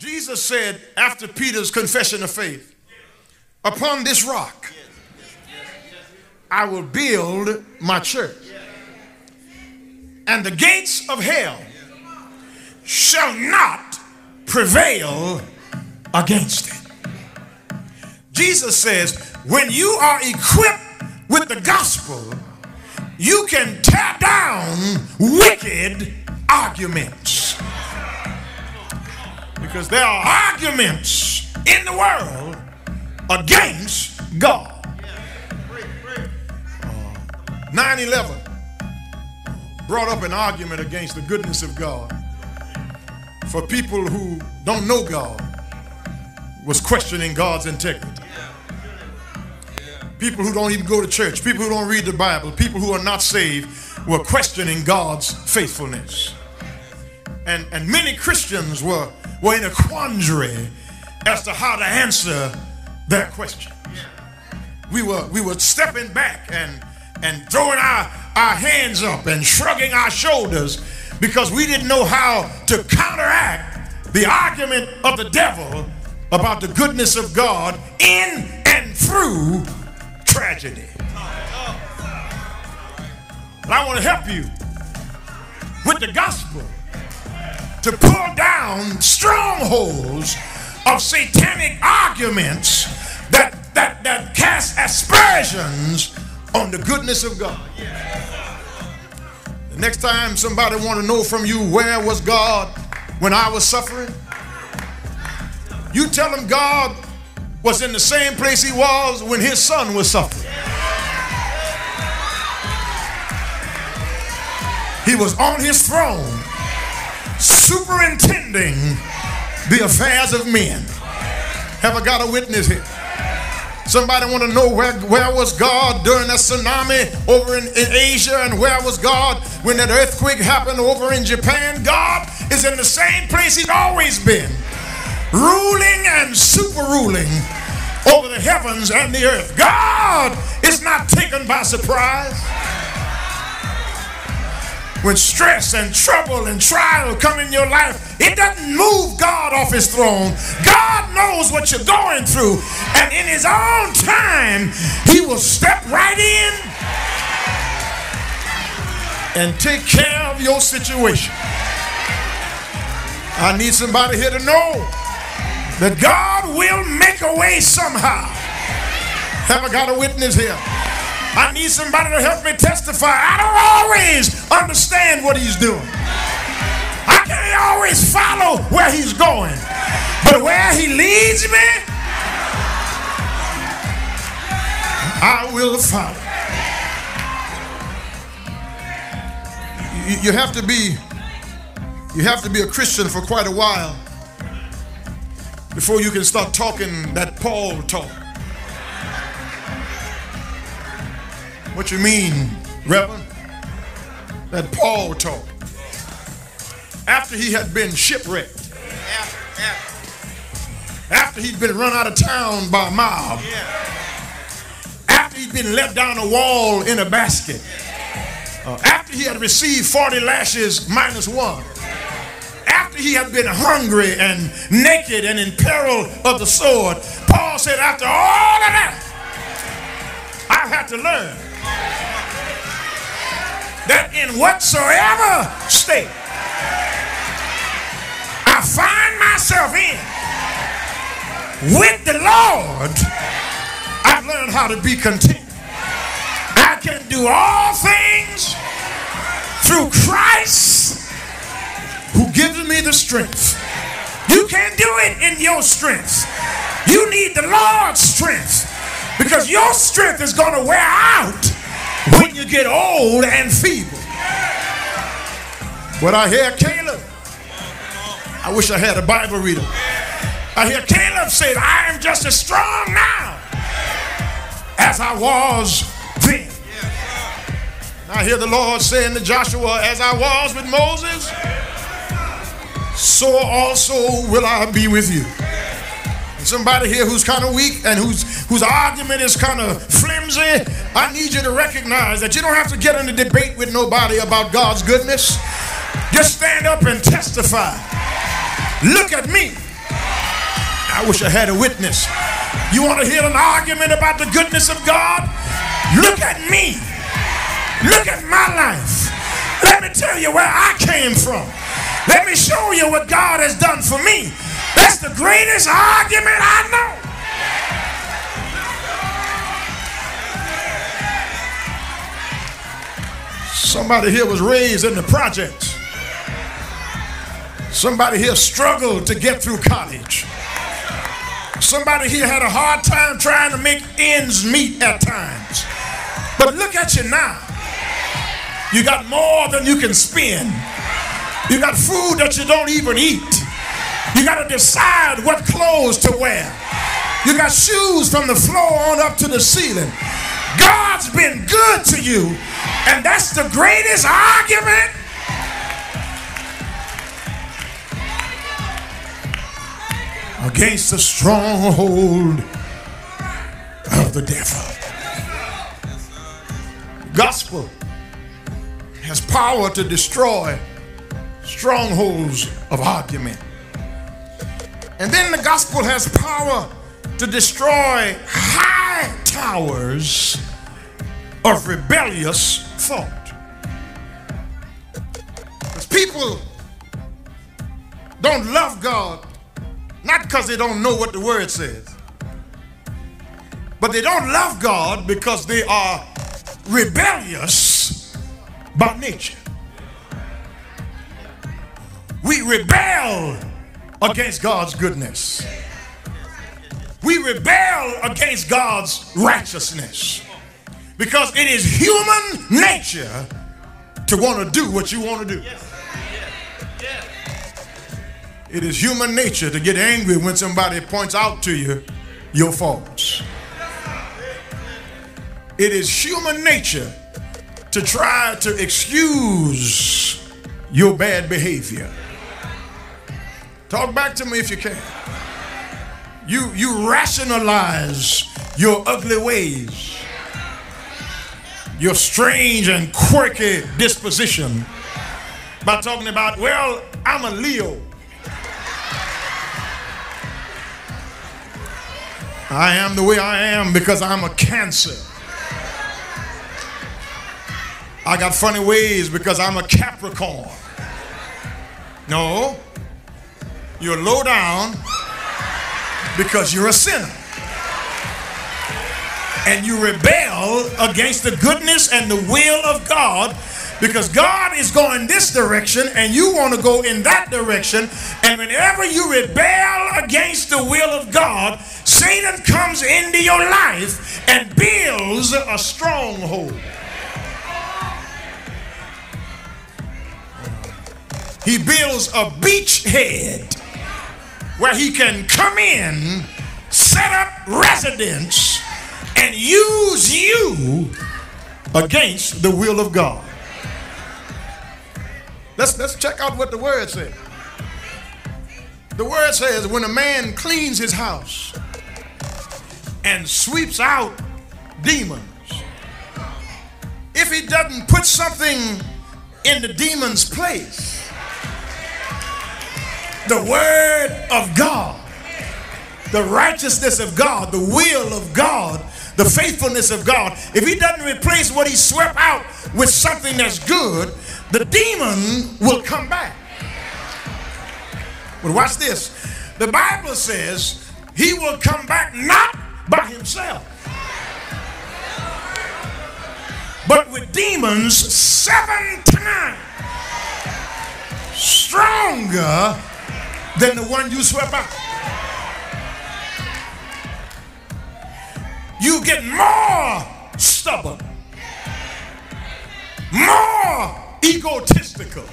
Jesus said after Peter's confession of faith, Upon this rock I will build my church, and the gates of hell shall not prevail against it. Jesus says, when you are equipped with the gospel, you can tear down wicked arguments. Because there are arguments in the world against God. Uh, 9 11 brought up an argument against the goodness of God for people who don't know God, was questioning God's integrity. People who don't even go to church, people who don't read the Bible, people who are not saved were questioning God's faithfulness. And, and many Christians were, were in a quandary as to how to answer that question. We were, we were stepping back and, and throwing our, our hands up and shrugging our shoulders because we didn't know how to counteract the argument of the devil about the goodness of God in and through tragedy. And I want to help you with the gospel to pull down strongholds of satanic arguments that, that, that cast aspersions on the goodness of God. The next time somebody want to know from you where was God when I was suffering, you tell them God was in the same place he was when his son was suffering. He was on his throne, superintending the affairs of men. Have I got a witness here? Somebody want to know where, where was God during that tsunami over in, in Asia and where was God when that earthquake happened over in Japan? God is in the same place he's always been, ruling and super ruling over the heavens and the earth. God is not taken by surprise. When stress and trouble and trial come in your life, it doesn't move God off his throne. God knows what you're going through, and in his own time, he will step right in and take care of your situation. I need somebody here to know that God will make a way somehow. Have I got a witness here? I need somebody to help me testify. I don't always understand what he's doing. I can't always follow where he's going. But where he leads me, I will follow. You, have to be you have to be a Christian for quite a while before you can start talking that Paul talk. What you mean, Reverend? That Paul talk. After he had been shipwrecked. After he'd been run out of town by a mob. After he'd been let down a wall in a basket. Uh, after he had received 40 lashes minus one. After he had been hungry and naked and in peril of the sword. Paul said, after all of that, I had to learn that in whatsoever state I find myself in with the Lord, I've learned how to be content. I can do all things through Christ who gives me the strength. You can't do it in your strength. You need the Lord's strength because your strength is going to wear out when you get old and feeble. But I hear Caleb. I wish I had a Bible reader. I hear Caleb say, I am just as strong now as I was then. I hear the Lord saying to Joshua, as I was with Moses, so also will I be with you. Somebody here who's kind of weak and whose whose argument is kind of flimsy, I need you to recognize that you don't have to get in a debate with nobody about God's goodness. Just stand up and testify. Look at me. I wish I had a witness. You want to hear an argument about the goodness of God? Look at me. Look at my life. Let me tell you where I came from. Let me show you what God has done for me. That's the greatest argument I know. Somebody here was raised in the projects. Somebody here struggled to get through college. Somebody here had a hard time trying to make ends meet at times. But look at you now. You got more than you can spend. You got food that you don't even eat. You got to decide what clothes to wear. You got shoes from the floor on up to the ceiling. God's been good to you, and that's the greatest argument against the stronghold of the devil. Gospel has power to destroy strongholds of argument. And then the gospel has power to destroy high towers of rebellious thought. Because people don't love God not because they don't know what the word says, but they don't love God because they are rebellious by nature. We rebel against God's goodness. We rebel against God's righteousness because it is human nature to want to do what you want to do. It is human nature to get angry when somebody points out to you your faults. It is human nature to try to excuse your bad behavior. Talk back to me if you can. You, you rationalize your ugly ways, your strange and quirky disposition by talking about, well, I'm a Leo. I am the way I am because I'm a cancer. I got funny ways because I'm a Capricorn. No, you're low down because you're a sinner. And you rebel against the goodness and the will of God because God is going this direction and you want to go in that direction. And whenever you rebel against the will of God, Satan comes into your life and builds a stronghold. He builds a beachhead where he can come in, set up residence, and use you against the will of God. Let's, let's check out what the word says. The word says when a man cleans his house and sweeps out demons, if he doesn't put something in the demon's place, the word of God, the righteousness of God, the will of God, the faithfulness of God, if he doesn't replace what he swept out with something that's good, the demon will come back. But watch this. The Bible says he will come back not by himself, but with demons seven times stronger than the one you swept out. You get more stubborn, more egotistical,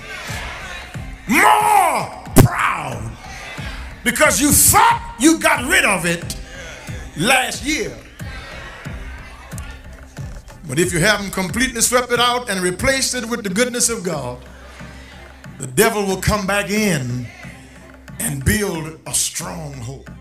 more proud, because you thought you got rid of it last year. But if you haven't completely swept it out and replaced it with the goodness of God, the devil will come back in and build a stronghold.